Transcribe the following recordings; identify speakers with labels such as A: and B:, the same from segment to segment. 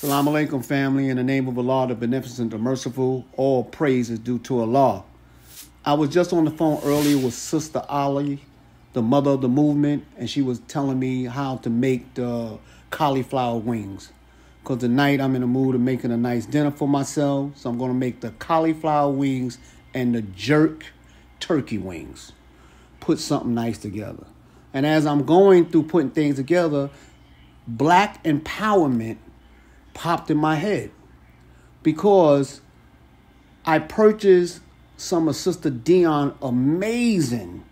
A: Salam alaikum, family. In the name of Allah, the beneficent, the merciful, all praise is due to Allah. I was just on the phone earlier with Sister Ali, the mother of the movement, and she was telling me how to make the cauliflower wings. Because tonight I'm in the mood of making a nice dinner for myself. So I'm going to make the cauliflower wings and the jerk turkey wings. Put something nice together. And as I'm going through putting things together, black empowerment popped in my head because I purchased some of Sister Dion amazing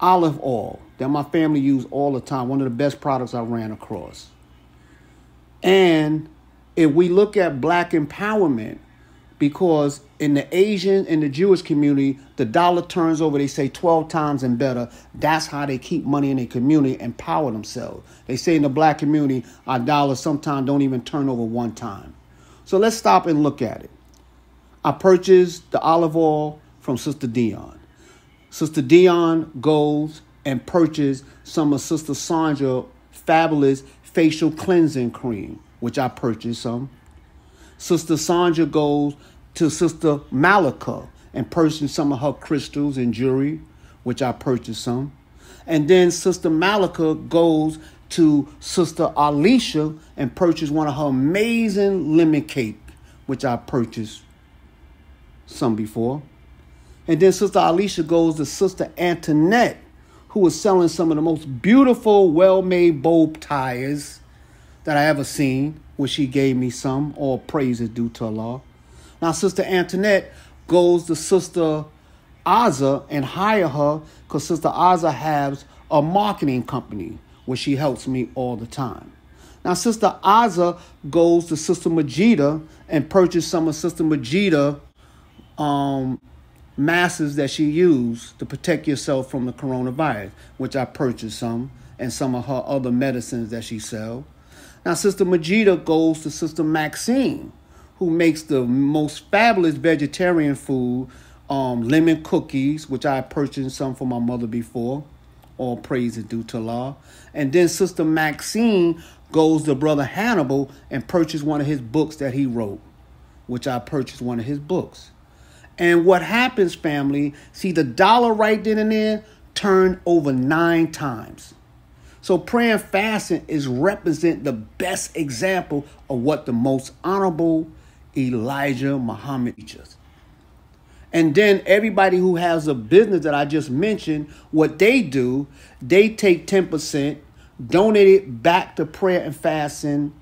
A: olive oil that my family used all the time. One of the best products I ran across. And if we look at black empowerment, because in the Asian and the Jewish community, the dollar turns over, they say 12 times and better. That's how they keep money in their community and power themselves. They say in the black community, our dollars sometimes don't even turn over one time. So let's stop and look at it. I purchased the olive oil from Sister Dion. Sister Dion goes and purchased some of Sister Sandra fabulous facial cleansing cream, which I purchased some. Sister Sandra goes to Sister Malika and purchased some of her crystals and jewelry, which I purchased some. And then Sister Malika goes to Sister Alicia and purchased one of her amazing lemon cake, which I purchased some before. And then Sister Alicia goes to Sister Antoinette, who was selling some of the most beautiful, well made bow ties that I ever seen, which she gave me some. All praise is due to Allah. Now, Sister Antoinette goes to Sister Aza and hire her because Sister Aza has a marketing company where she helps me all the time. Now, Sister Aza goes to Sister Majida and purchase some of Sister Majida um, masses that she used to protect yourself from the coronavirus, which I purchased some, and some of her other medicines that she sells. Now, Sister Majida goes to Sister Maxine, who makes the most fabulous vegetarian food, um, lemon cookies, which I purchased some for my mother before. All praise is due to Allah. And then Sister Maxine goes to Brother Hannibal and purchased one of his books that he wrote, which I purchased one of his books. And what happens, family, see the dollar right then and there turned over nine times. So praying fasting is represent the best example of what the most honorable Elijah Muhammad teaches. And then everybody who has a business that I just mentioned, what they do, they take 10%, donate it back to prayer and fasting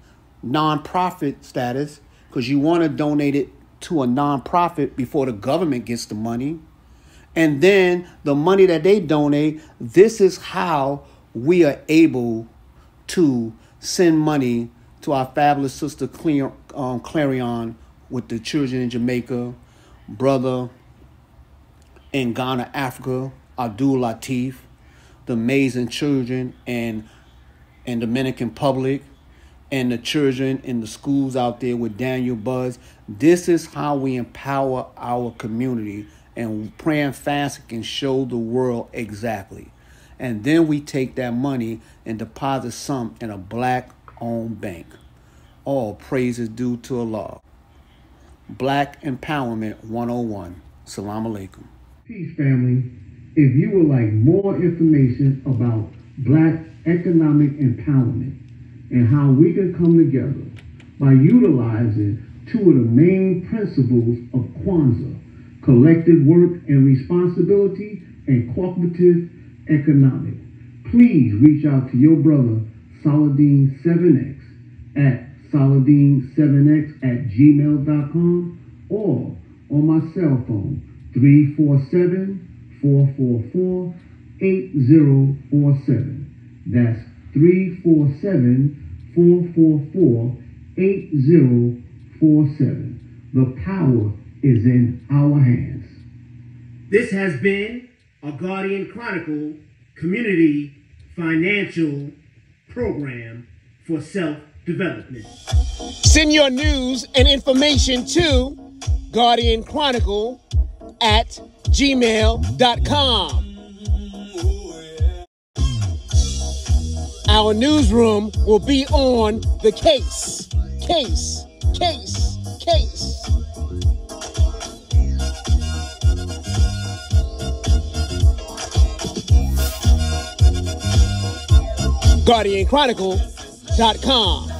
A: nonprofit status, because you want to donate it to a nonprofit before the government gets the money. And then the money that they donate, this is how we are able to send money to our fabulous sister um, Clarion with the children in Jamaica, brother in Ghana, Africa, Abdul Latif, the amazing children in, in Dominican Republic, and the children in the schools out there with Daniel Buzz. This is how we empower our community and praying fast can show the world exactly and then we take that money and deposit some in a black owned bank. All praise is due to Allah. Black Empowerment 101. Salam alaikum.
B: Peace, family. If you would like more information about black economic empowerment and how we can come together by utilizing two of the main principles of Kwanzaa collective work and responsibility and cooperative economic. Please reach out to your brother, Saladin 7X, at Saladin7x at gmail.com or on my cell phone, 347 444 8047. That's 347 444 8047. The power is in our hands.
C: This has been a Guardian Chronicle community financial program for self development.
D: Send your news and information to Guardian Chronicle at gmail.com. Our newsroom will be on the case. Case, case, case. GuardianChronicle.com.